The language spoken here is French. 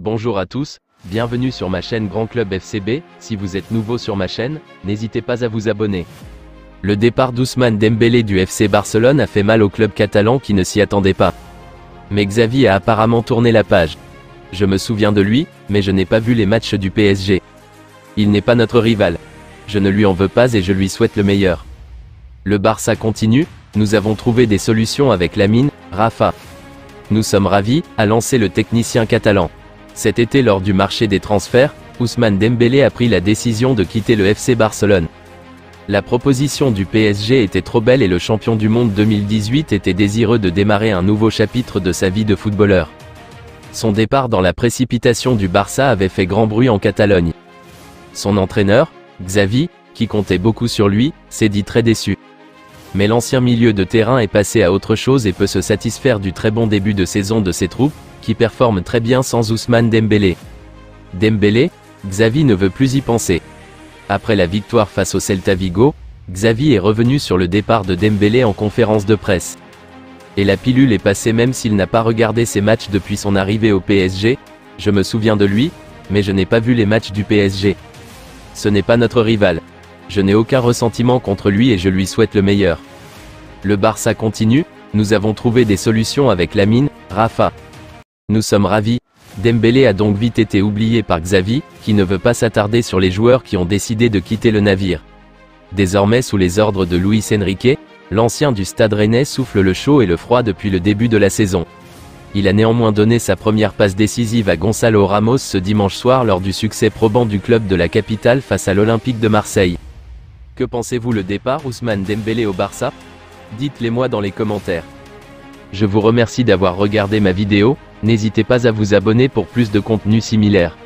Bonjour à tous, bienvenue sur ma chaîne Grand Club FCB, si vous êtes nouveau sur ma chaîne, n'hésitez pas à vous abonner. Le départ d'Ousmane Dembélé du FC Barcelone a fait mal au club catalan qui ne s'y attendait pas. Mais Xavi a apparemment tourné la page. Je me souviens de lui, mais je n'ai pas vu les matchs du PSG. Il n'est pas notre rival. Je ne lui en veux pas et je lui souhaite le meilleur. Le Barça continue, nous avons trouvé des solutions avec Lamine, Rafa. Nous sommes ravis, a lancé le technicien catalan. Cet été lors du marché des transferts, Ousmane Dembélé a pris la décision de quitter le FC Barcelone. La proposition du PSG était trop belle et le champion du monde 2018 était désireux de démarrer un nouveau chapitre de sa vie de footballeur. Son départ dans la précipitation du Barça avait fait grand bruit en Catalogne. Son entraîneur, Xavi, qui comptait beaucoup sur lui, s'est dit très déçu. Mais l'ancien milieu de terrain est passé à autre chose et peut se satisfaire du très bon début de saison de ses troupes, performe très bien sans Ousmane Dembélé. Dembélé, Xavi ne veut plus y penser. Après la victoire face au Celta Vigo, Xavi est revenu sur le départ de Dembélé en conférence de presse. Et la pilule est passée même s'il n'a pas regardé ses matchs depuis son arrivée au PSG, je me souviens de lui, mais je n'ai pas vu les matchs du PSG. Ce n'est pas notre rival. Je n'ai aucun ressentiment contre lui et je lui souhaite le meilleur. Le Barça continue, nous avons trouvé des solutions avec Lamine, Rafa. Nous sommes ravis. Dembélé a donc vite été oublié par Xavi, qui ne veut pas s'attarder sur les joueurs qui ont décidé de quitter le navire. Désormais sous les ordres de Luis Enrique, l'ancien du Stade Rennais souffle le chaud et le froid depuis le début de la saison. Il a néanmoins donné sa première passe décisive à Gonzalo Ramos ce dimanche soir lors du succès probant du club de la capitale face à l'Olympique de Marseille. Que pensez-vous le départ Ousmane Dembélé au Barça? Dites-les moi dans les commentaires. Je vous remercie d'avoir regardé ma vidéo, n'hésitez pas à vous abonner pour plus de contenu similaire.